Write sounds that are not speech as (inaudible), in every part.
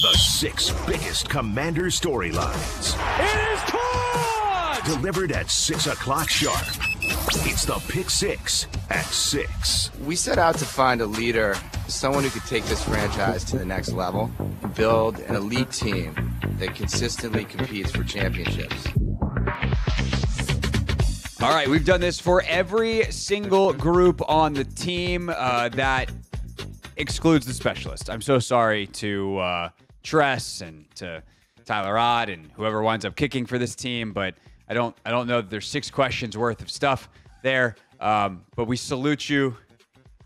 The six biggest Commander storylines. It is caught! Delivered at 6 o'clock sharp. It's the Pick Six at 6. We set out to find a leader, someone who could take this franchise to the next level, build an elite team that consistently competes for championships. All right, we've done this for every single group on the team uh, that excludes the specialist. I'm so sorry to uh, Tress and to Tyler Ott and whoever winds up kicking for this team, but I don't I don't know that there's six questions worth of stuff there. Um, but we salute you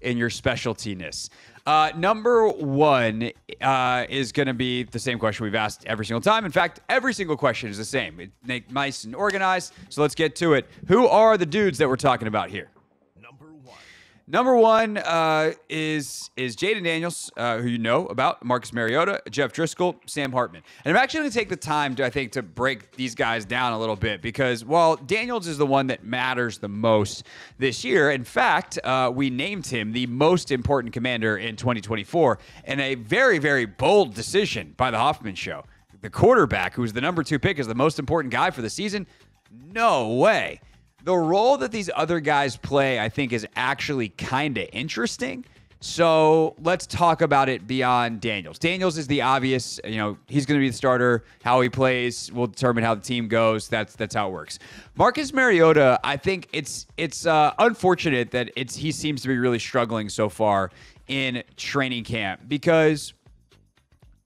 in your specialtiness. Uh, number one uh, is going to be the same question we've asked every single time. In fact, every single question is the same. It, make nice and organized. So let's get to it. Who are the dudes that we're talking about here? Number one uh, is is Jayden Daniels, uh, who you know about, Marcus Mariota, Jeff Driskel, Sam Hartman. And I'm actually going to take the time to, I think, to break these guys down a little bit because while Daniels is the one that matters the most this year, in fact, uh, we named him the most important commander in 2024 and a very, very bold decision by the Hoffman Show. The quarterback, who's the number two pick, is the most important guy for the season. No way the role that these other guys play, I think, is actually kind of interesting. So let's talk about it beyond Daniels. Daniels is the obvious, you know, he's going to be the starter. How he plays will determine how the team goes. That's that's how it works. Marcus Mariota, I think it's it's uh, unfortunate that it's he seems to be really struggling so far in training camp because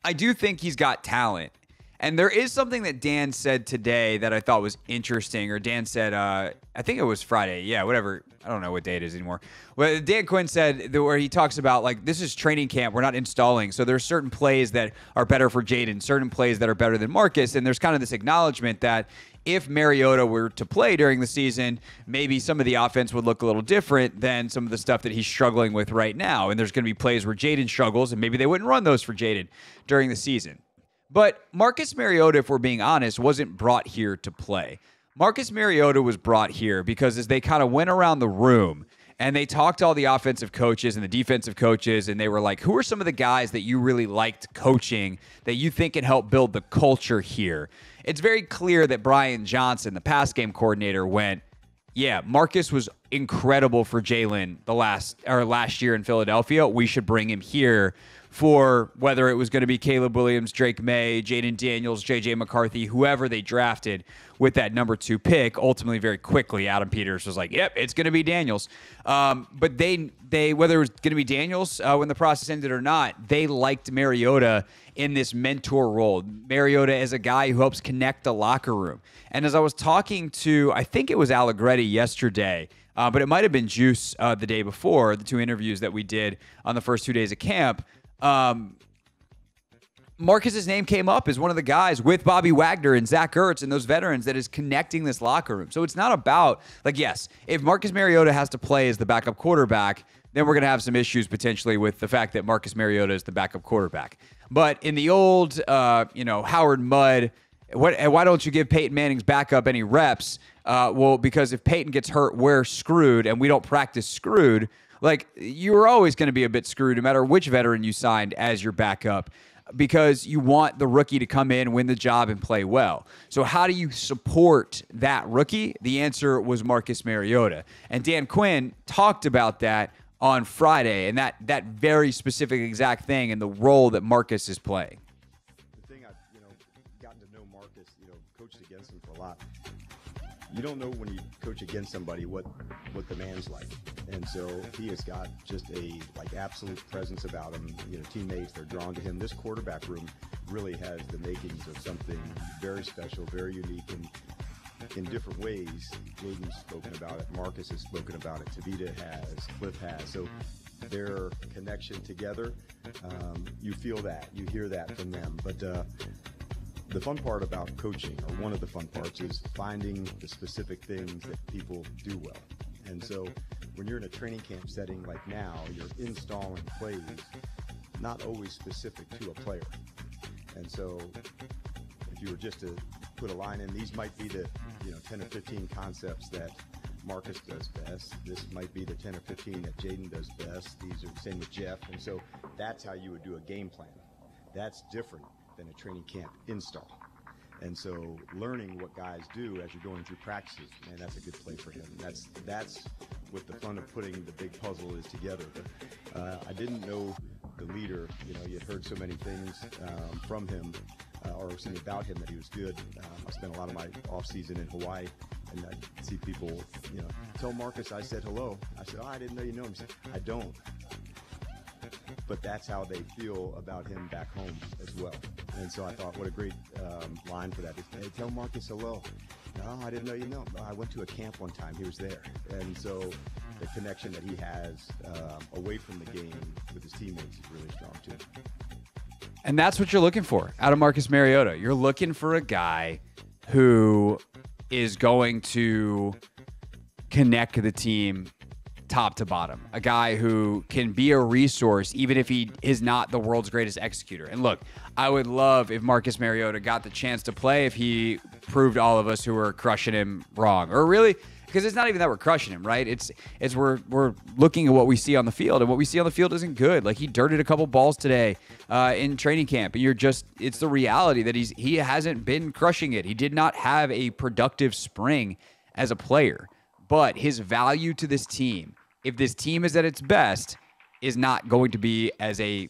I do think he's got talent. And there is something that Dan said today that I thought was interesting, or Dan said, uh, I think it was Friday. Yeah, whatever. I don't know what day it is anymore. Well, Dan Quinn said where he talks about like this is training camp. We're not installing, so there's certain plays that are better for Jayden, certain plays that are better than Marcus, and there's kind of this acknowledgement that if Mariota were to play during the season, maybe some of the offense would look a little different than some of the stuff that he's struggling with right now. And there's going to be plays where Jayden struggles, and maybe they wouldn't run those for Jayden during the season. But Marcus Mariota, if we're being honest, wasn't brought here to play. Marcus Mariota was brought here because as they kind of went around the room and they talked to all the offensive coaches and the defensive coaches, and they were like, Who are some of the guys that you really liked coaching that you think can help build the culture here? It's very clear that Brian Johnson, the pass game coordinator, went, yeah, Marcus was incredible for Jalen the last or last year in Philadelphia. We should bring him here for whether it was going to be Caleb Williams, Drake Maye, Jayden Daniels, JJ McCarthy, whoever they drafted with that number two pick. Ultimately, very quickly, Adam Peters was like, "Yep, it's going to be Daniels." Um, but they they whether it was going to be Daniels uh, when the process ended or not, they liked Mariota in this mentor role. Mariota is a guy who helps connect the locker room. And as I was talking to, I think it was Allegretti yesterday. Uh, but it might have been Juice uh, the day before, the two interviews that we did on the first two days of camp um, Marcus's name came up as one of the guys with Bobby Wagner and Zach Ertz and those veterans that is connecting this locker room. So it's not about like yes, if Marcus Mariota has to play as the backup quarterback, then we're going to have some issues potentially with the fact that Marcus Mariota is the backup quarterback. But in the old, uh, you know, Howard Mudd, what, why don't you give Peyton Manning's backup any reps? Uh, well, because if Peyton gets hurt, we're screwed, and we don't practice screwed. Like you were always going to be a bit screwed no matter which veteran you signed as your backup because you want the rookie to come in, win the job, and play well. So, how do you support that rookie? The answer was Marcus Mariota. And Dan Quinn talked about that on Friday and that, that very specific exact thing and the role that Marcus is playing. You don't know when you coach against somebody what, what the man's like and so he has got just a like absolute presence about him. You know, teammates they're drawn to him. This quarterback room really has the makings of something very special, very unique, and in different ways. Jayden's spoken about it. Marcus has spoken about it. Tavita has. Kliff has. So their connection together, um, you feel that, you hear that from them. But uh, the fun part about coaching, or one of the fun parts, is finding the specific things that people do well. And so when you're in a training camp setting like now, you're installing plays not always specific to a player. And so if you were just to put a line in, these might be the you know 10 or 15 concepts that Marcus does best. This might be the 10 or 15 that Jayden does best. These are the same with Jeff. And so that's how you would do a game plan. That's different than a training camp install. And so learning what guys do as you're going through practices, man, that's a good play for him. That's that's what the fun of putting the big puzzle is together. But uh, I didn't know the leader. You know, you had heard so many things um, from him uh, or something about him that he was good. Um, I spent a lot of my off season in Hawaii, and I see people, you know, tell Marcus I said hello. I said, oh, I didn't know you know him. Said, I don't but that's how they feel about him back home as well. And so I thought, what a great um, line for that. Hey, tell Marcus hello. No, I didn't know you know. I went to a camp one time. He was there. And so the connection that he has um, away from the game with his teammates is really strong too. And that's what you're looking for out of Marcus Mariota. You're looking for a guy who is going to connect the team top to bottom. A guy who can be a resource even if he is not the world's greatest executor. And look, I would love if Marcus Mariota got the chance to play if he proved all of us who were crushing him wrong. Or really because it's not even that we're crushing him, right? It's it's we're we're looking at what we see on the field, and what we see on the field isn't good. Like he dirted a couple balls today uh, in training camp, and you're just it's the reality that he's he hasn't been crushing it. He did not have a productive spring as a player, but his value to this team if this team is at its best, is not going to be as a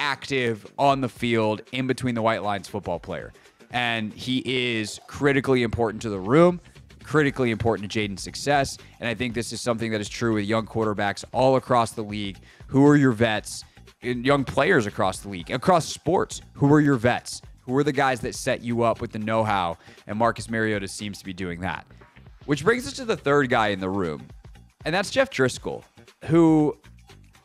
active on the field in between the white lines football player. And he is critically important to the room, critically important to Jayden's success. And I think this is something that is true with young quarterbacks all across the league. Who are your vets? And young players across the league, across sports. Who are your vets? Who are the guys that set you up with the know how? And Marcus Mariota seems to be doing that. Which brings us to the third guy in the room, and that's Jeff Driskel, who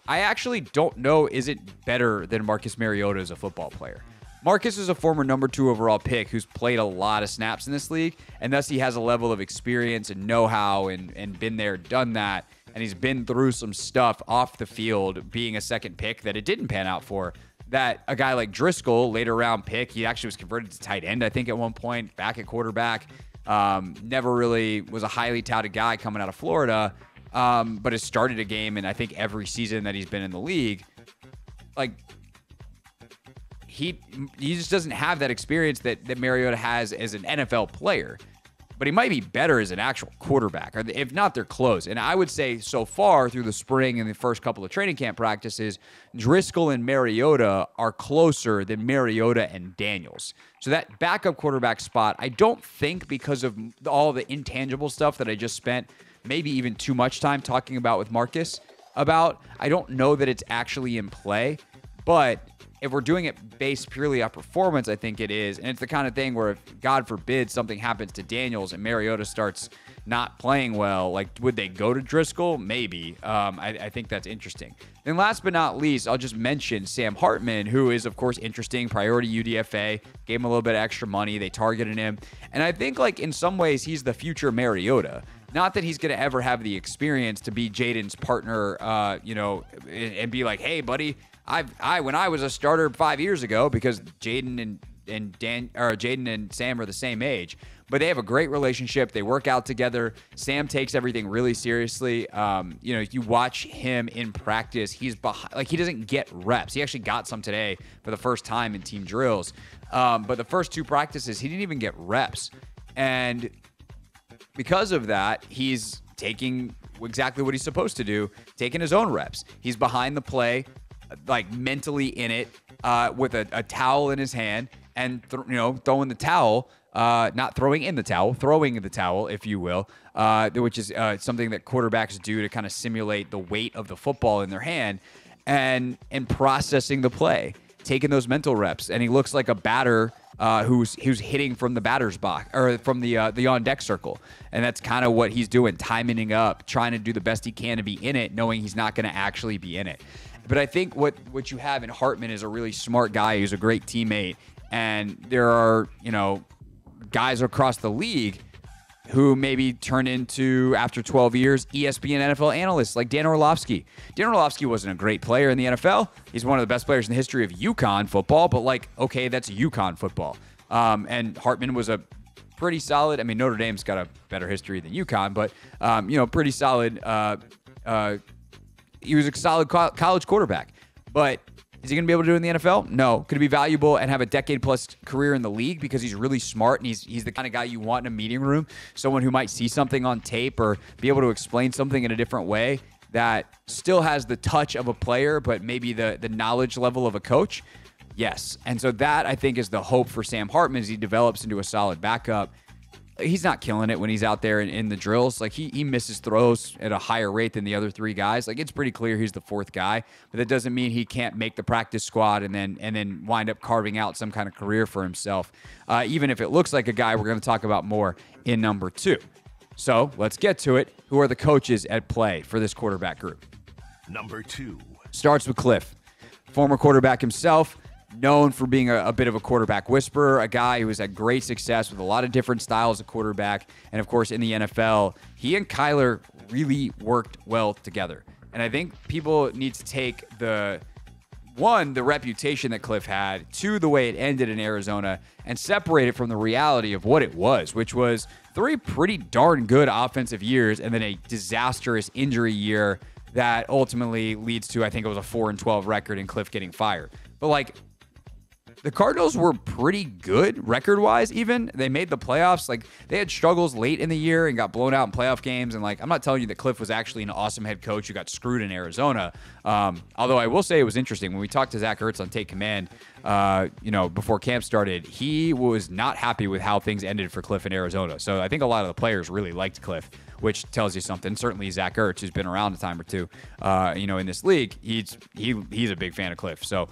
I actually don't know isn't better than Marcus Mariota as a football player. Marcus is a former number two overall pick who's played a lot of snaps in this league, and thus he has a level of experience and know how and, and been there, done that. And he's been through some stuff off the field, being a second pick that it didn't pan out for. That a guy like Driskel, later round pick, he actually was converted to tight end, I think, at one point, back at quarterback. Um, never really was a highly touted guy coming out of Florida um, but has started a game in I think every season that he's been in the league. Like he he just doesn't have that experience that that Mariota has as an NFL player. But he might be better as an actual quarterback. If not, they're close. And I would say so far through the spring and the first couple of training camp practices, Driskel and Mariota are closer than Mariota and Daniels. So that backup quarterback spot, I don't think because of all the intangible stuff that I just spent maybe even too much time talking about with Marcus about. I don't know that it's actually in play, but if we're doing it based purely on performance, I think it is. And it's the kind of thing where if God forbid something happens to Daniels and Mariota starts not playing well, like would they go to Driskel? Maybe. Um, I, I, think that's interesting. And last but not least, I'll just mention Sam Hartman, who is of course interesting. Priority UDFA gave him a little bit of extra money. They targeted him, and I think like in some ways he's the future Mariota. Not that he's going to ever have the experience to be Jayden's partner, uh, you know, and, and, be like, "Hey, buddy, I, I when I was a starter five years ago, because Jayden and and Dan or Jayden and Sam are the same age, but they have a great relationship. They work out together. Sam takes everything really seriously. Um, you know, you watch him in practice. He's behind, like he doesn't get reps. He actually got some today for the first time in team drills. Um, but the first two practices, he didn't even get reps. And because of that, he's taking exactly what he's supposed to do, taking his own reps. He's behind the play, like mentally in it, uh, with a, a, towel in his hand, and you know throwing the towel. Uh, not throwing in the towel, throwing the towel, if you will, uh, which is uh, something that quarterbacks do to kind of simulate the weight of the football in their hand, and and processing the play, taking those mental reps. And he looks like a batter uh, who's who's hitting from the batter's box or from the uh, the on deck circle, and that's kind of what he's doing, timing up, trying to do the best he can to be in it, knowing he's not going to actually be in it. But I think what what you have in Hartman is a really smart guy who's a great teammate, and there are you know guys across the league who maybe turn into after 12 years ESPN NFL analysts like Dan Orlovsky. Dan Orlovsky wasn't a great player in the NFL. He's one of the best players in the history of UConn football, but like, okay, that's UConn football. Um, and Hartman was a pretty solid. I mean, Notre Dame's got a better history than UConn, but um, you know, pretty solid. Uh, uh, he was a solid college quarterback, but Is he going to be able to do it in the NFL? No. Could he be valuable and have a decade plus career in the league because he's really smart and he's he's the kind of guy you want in a meeting room, someone who might see something on tape or be able to explain something in a different way that still has the touch of a player but maybe the the knowledge level of a coach. Yes. And so that I think is the hope for Sam Hartman as he develops into a solid backup he's not killing it when he's out there in, in, the drills. Like he he misses throws at a higher rate than the other three guys. Like it's pretty clear he's the fourth guy, but that doesn't mean he can't make the practice squad and then and then wind up carving out some kind of career for himself. Uh, even if it looks like a guy we're going to talk about more in number two. So let's get to it. Who are the coaches at play for this quarterback group? Number two starts with Kliff, former quarterback himself known for being a, a, bit of a quarterback whisperer, a guy who has had great success with a lot of different styles of quarterback. And of course, in the NFL, he and Kyler really worked well together. And I think people need to take the one, the reputation that Kliff had, two, the way it ended in Arizona, and separate it from the reality of what it was, which was three pretty darn good offensive years and then a disastrous injury year that ultimately leads to, I think it was a 4 and 12 record and Kliff getting fired. But like the Cardinals were pretty good record wise, even. They made the playoffs. Like, they had struggles late in the year and got blown out in playoff games. And, like, I'm not telling you that Kliff was actually an awesome head coach who got screwed in Arizona. Um, although I will say it was interesting. When we talked to Zach Ertz on Take Command, uh, you know, before camp started, he was not happy with how things ended for Kliff in Arizona. So I think a lot of the players really liked Kliff, which tells you something. Certainly Zach Ertz, who's been around a time or two, uh, you know, in this league, he's he he's a big fan of Kliff. So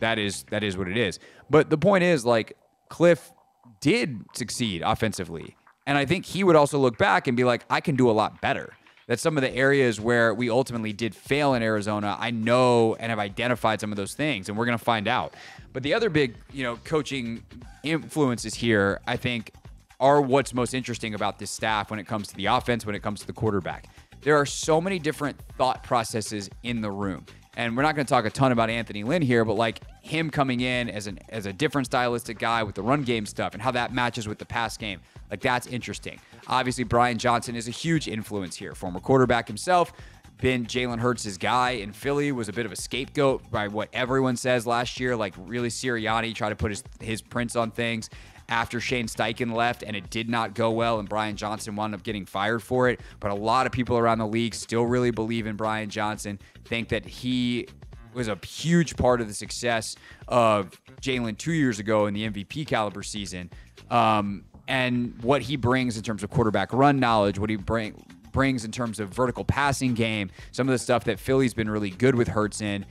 that is that is what it is. But the point is, like Kliff did succeed offensively, and I think he would also look back and be like, I can do a lot better. That some of the areas where we ultimately did fail in Arizona, I know and have identified some of those things, and we're to find out. But the other big, you know, coaching influences here, I think, are what's most interesting about this staff when it comes to the offense, when it comes to the quarterback. There are so many different thought processes in the room and we're not going to talk a ton about Anthony Lynn here, but like him coming in as an as a different stylistic guy with the run game stuff and how that matches with the pass game, like that's interesting. Obviously, Brian Johnson is a huge influence here. Former quarterback himself, been Jalen Hurts' guy in Philly, was a bit of a scapegoat by what everyone says last year. Like really Sirianni tried to put his his prints on things after Shane Steichen left, and it did not go well, and Brian Johnson wound up getting fired for it. But a lot of people around the league still really believe in Brian Johnson, think that he was a huge part of the success of Jalen two years ago in the MVP caliber season. Um, and what he brings in terms of quarterback run knowledge, what he bring, brings in terms of vertical passing game, some of the stuff that Philly's been really good with Hurts in,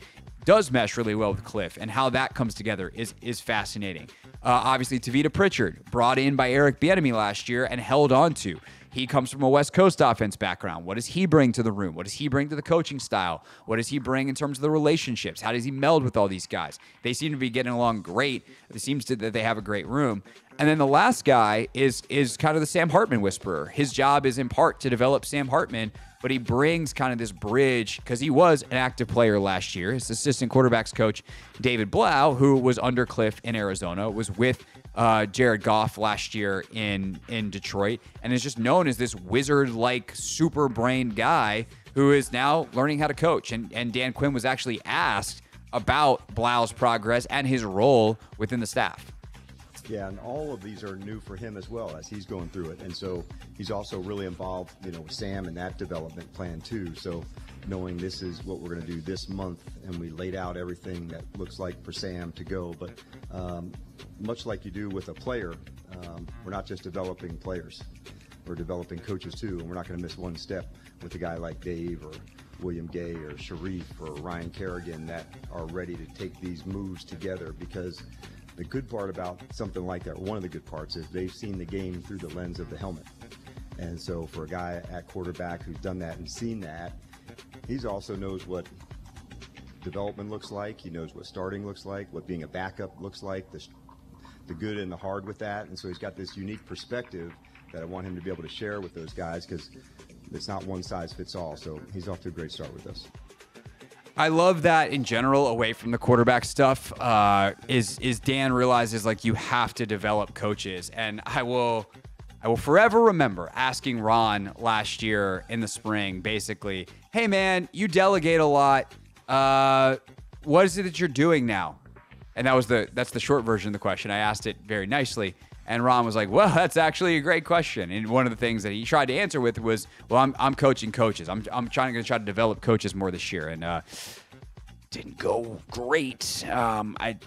does mesh really well with Kliff, and how that comes together is is fascinating. Uh, obviously, Tavita Pritchard, brought in by Eric Bieniemy last year and held on to. He comes from a West Coast offense background. What does he bring to the room? What does he bring to the coaching style? What does he bring in terms of the relationships? How does he meld with all these guys? They seem to be getting along great. It seems to, that they have a great room. And then the last guy is is kind of the Sam Hartman whisperer. His job is in part to develop Sam Hartman but he brings kind of this bridge because he was an active player last year. His assistant quarterbacks coach, David Blough, who was under Kliff in Arizona, was with uh, Jared Goff last year in in Detroit, and is just known as this wizard-like, super brain guy who is now learning how to coach. And and Dan Quinn was actually asked about Blau's progress and his role within the staff. Yeah, and all of these are new for him as well as he's going through it. And so he's also really involved, you know, with Sam and that development plan too. So knowing this is what we're going to do this month, and we laid out everything that looks like for Sam to go. But um, much like you do with a player, um, we're not just developing players, we're developing coaches too, and we're not going to miss one step with a guy like Dave or William Gay or Sharrif or Ryan Kerrigan that are ready to take these moves together because the good part about something like that, one of the good parts, is they've seen the game through the lens of the helmet. And so for a guy at quarterback who's done that and seen that, he also knows what development looks like. He knows what starting looks like, what being a backup looks like, the, the good and the hard with that. And so he's got this unique perspective that I want him to be able to share with those guys because it's not one size fits all. So he's off to a great start with us. I love that in general, away from the quarterback stuff, uh, is is Dan realizes like you have to develop coaches, and I will, I will forever remember asking Ron last year in the spring, basically, hey man, you delegate a lot. Uh, what is it that you're doing now? And that was the that's the short version of the question. I asked it very nicely. And Ron was like, "Well, (laughs) that's actually a great question." And one of the things that he tried to answer with was, "Well, I'm, I'm coaching coaches. I'm, I'm trying to try to develop coaches more this year." And uh, didn't go great. Um, I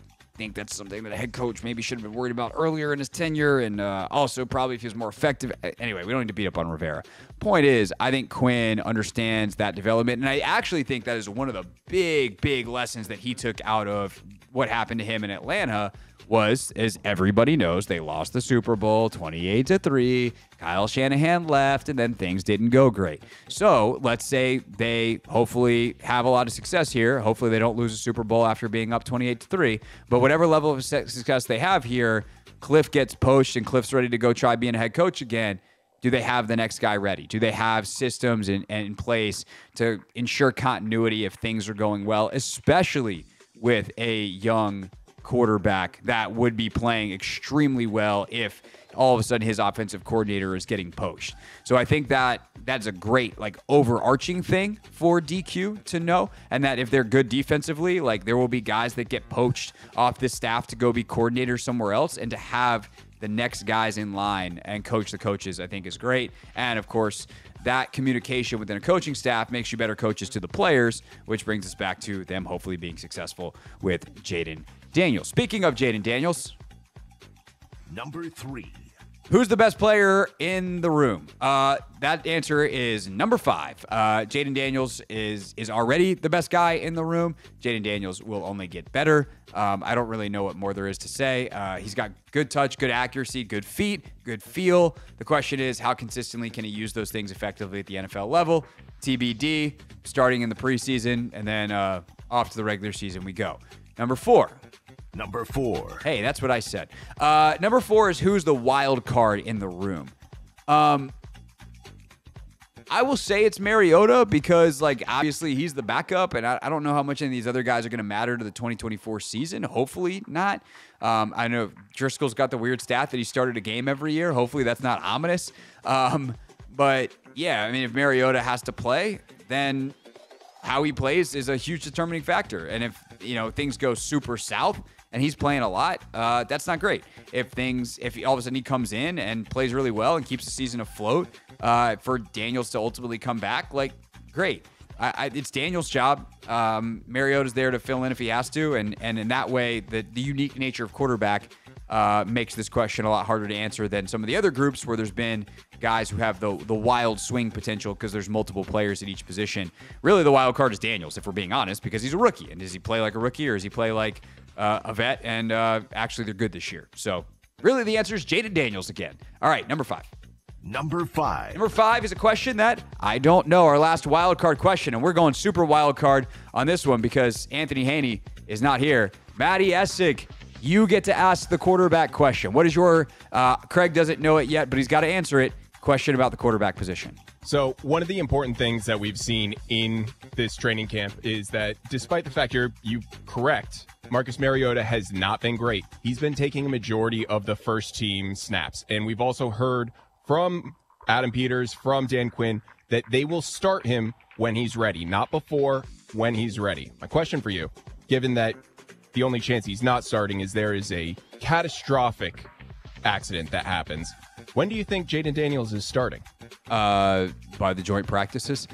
think that's something that a head coach maybe should have been worried about earlier in his tenure, and uh, also probably if he was more effective. Anyway, we don't need to beat up on Rivera. Point is, I think Quinn understands that development, and I actually think that is one of the big, big lessons that he took out of what happened to him in Atlanta was, as everybody knows, they lost the Super Bowl 28 to 3. Kyle Shanahan left, and then things didn't go great. So let's say they hopefully have a lot of success here. Hopefully they don't lose a Super Bowl after being up 28 to 3. But whatever level of success they have here, Kliff gets poached and Kliff's ready to go try being a head coach again do they have the next guy ready? Do they have systems in, in place to ensure continuity if things are going well, especially with a young quarterback that would be playing extremely well if all of a sudden his offensive coordinator is getting poached. So I think that that's a great like overarching thing for DQ to know and that if they're good defensively, like there will be guys that get poached off this staff to go be coordinators somewhere else and to have the next guys in line and coach the coaches I think is great. And of course, that communication within a coaching staff makes you better coaches to the players, which brings us back to them hopefully being successful with Jayden Daniels. Speaking of Jayden Daniels, number three. Who's the best player in the room? Uh, that answer is number five. Uh, Jayden Daniels is is already the best guy in the room. Jayden Daniels will only get better. Um, I don't really know what more there is to say. Uh, he's got good touch, good accuracy, good feet, good feel. The question is, how consistently can he use those things effectively at the NFL level? TBD, starting in the preseason, and then uh, off to the regular season we go. Number four, Number four. Hey, that's what I said. Uh, number four is who's the wild card in the room. Um, I will say it's Mariota because, like, obviously he's the backup, and I, I don't know how much any of these other guys are going to matter to the 2024 season. Hopefully not. Um, I know Driskel's got the weird stat that he started a game every year. Hopefully that's not ominous. Um, but yeah, I mean, if Mariota has to play, then how he plays is a huge determining factor. And if you know things go super south, and he's playing a lot, uh, that's not great. If things, if all of a sudden he comes in and plays really well and keeps the season afloat, uh, for Daniels to ultimately come back, like great. I, I, it's Daniel's job. Um, Mariota's there to fill in if he has to, and and in that way, the the unique nature of quarterback uh, makes this question a lot harder to answer than some of the other groups where there's been guys who have the the wild swing potential because there's multiple players at each position. Really, the wild card is Daniels, if we're being honest, because he's a rookie. And does he play like a rookie or does he play like uh, a vet, and uh, actually they're good this year. So really, the answer is Jayden Daniels again. All right, number five. Number five. Number five is a question that I don't know. Our last wild card question, and we're going super wild card on this one because Anthony Haney is not here. Matty Essig, you get to ask the quarterback question. What is your? Uh, Craig doesn't know it yet, but he's got to answer it. Question about the quarterback position. So, one of the important things that we've seen in this training camp is that despite the fact you're you correct, Marcus Mariota has not been great. He's been taking a majority of the first team snaps. And we've also heard from Adam Peters, from Dan Quinn, that they will start him when he's ready, not before, when he's ready. My question for you, given that the only chance he's not starting is there is a catastrophic accident that happens, when do you think Jayden Daniels is starting? Uh, by the joint practices.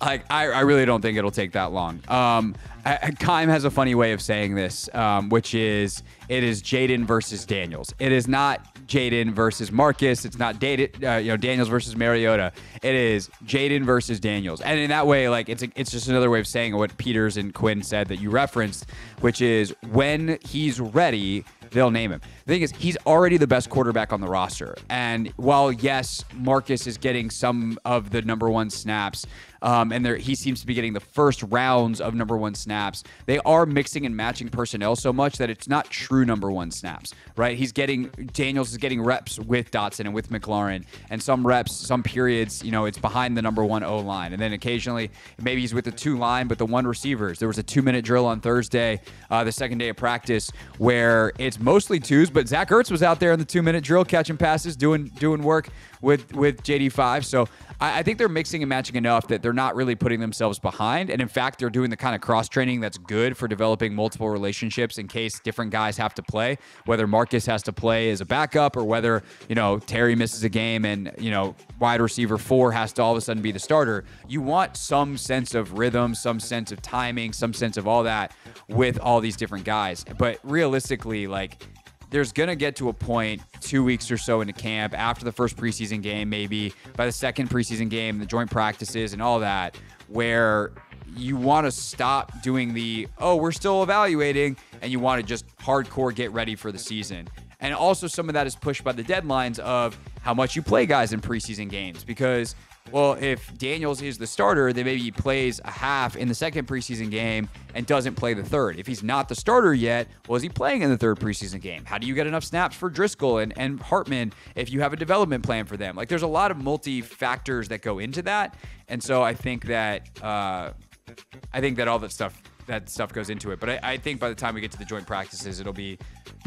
Like I, I really don't think it'll take that long. Um, has a funny way of saying this, um, which is it is Jayden versus Daniels. It is not Jayden versus Marcus. It's not Dated, uh, you know, Daniels versus Mariota. It is Jayden versus Daniels. And in that way, like it's a, it's just another way of saying what Peters and Quinn said that you referenced, which is when he's ready, they'll name him. The thing is, he's already the best quarterback on the roster. And while, yes, Marcus is getting some of the number one snaps, um, and he seems to be getting the first rounds of number one snaps, they are mixing and matching personnel so much that it's not true number one snaps, right? He's getting, Daniels is getting reps with Dotson and with McLaurin, and some reps, some periods, you know, it's behind the number one O line. And then occasionally, maybe he's with the two line, but the one receivers. There was a two minute drill on Thursday, uh, the second day of practice, where it's mostly twos, but Zach Ertz was out there in the two minute drill catching passes, doing doing work with with JD5. So I, I think they're mixing and matching enough that they're not really putting themselves behind. And in fact, they're doing the kind of cross training that's good for developing multiple relationships in case different guys have to play, whether Marcus has to play as a backup or whether, you know, Terry misses a game and, you know, wide receiver four has to all of a sudden be the starter. You want some sense of rhythm, some sense of timing, some sense of all that with all these different guys. But realistically, like, there's going to get to a point two weeks or so into camp after the first preseason game, maybe by the second preseason game, the joint practices and all that, where you want to stop doing the, oh, we're still evaluating, and you want to just hardcore get ready for the season. And also, some of that is pushed by the deadlines of how much you play guys in preseason games because well, if Daniels is the starter, then maybe he plays a half in the second preseason game and doesn't play the third. If he's not the starter yet, well, is he playing in the third preseason game? How do you get enough snaps for Driskel and, and Hartman if you have a development plan for them? Like, there's a lot of multi factors that go into that. And so I think that, uh, I think that all that stuff that stuff goes into it. But I, I, think by the time we get to the joint practices, it'll be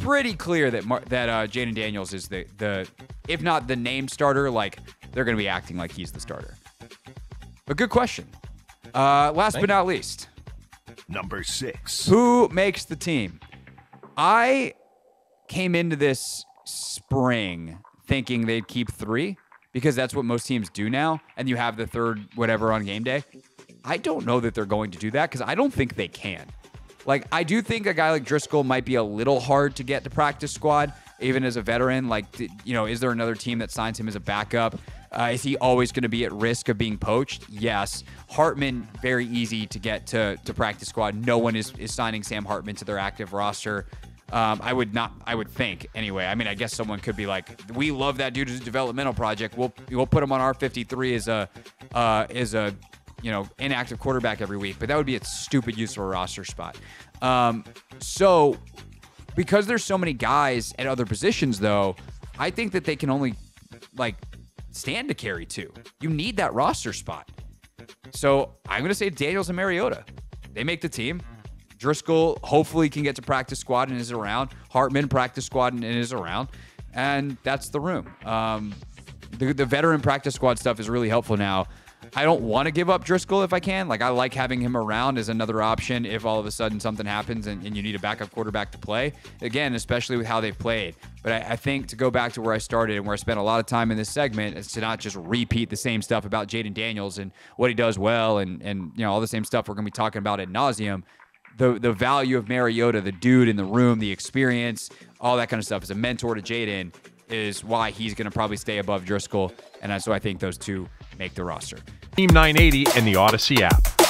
pretty clear that Mar- that uh, Jayden Daniels is the the if not the name starter, like they're going to be acting like he's the starter. But good question. Uh, last Thank but not least, number six. Who makes the team? I came into this spring thinking they'd keep three because that's what most teams do now, and you have the third whatever on game day. I don't know that they're going to do that because I don't think they can. Like, I do think a guy like Driskel might be a little hard to get to practice squad, even as a veteran. Like, you know, is there another team that signs him as a backup? Uh, is he always going to be at risk of being poached? Yes. Hartman, very easy to get to, to practice squad. No one is, is signing Sam Hartman to their active roster. Um, I would not. I would think anyway. I mean, I guess someone could be like, "We love that dude as a developmental project. We'll we'll put him on our 53 as a uh, as a you know, inactive quarterback every week, but that would be a stupid use of a roster spot. Um, so because there's so many guys at other positions, though, I think that they can only like stand to carry two. You need that roster spot. So I'm going to say Daniels and Mariota. They make the team. Driskel hopefully can get to practice squad and is around. Hartman practice squad and is around. And that's the room. Um, the, the veteran practice squad stuff is really helpful now I don't want to give up Driskel if I can. Like I like having him around as another option if all of a sudden something happens and, and you need a backup quarterback to play. Again, especially with how they've played. But I, I, think to go back to where I started and where I spent a lot of time in this segment is to not just repeat the same stuff about Jayden Daniels and what he does well and and you know all the same stuff we're gonna be talking about at nauseum. The the value of Mariota, the dude in the room, the experience, all that kind of stuff as a mentor to Jayden is why he's going to probably stay above Driskel. And so I think those two make the roster. Team 980 and the Audacy app.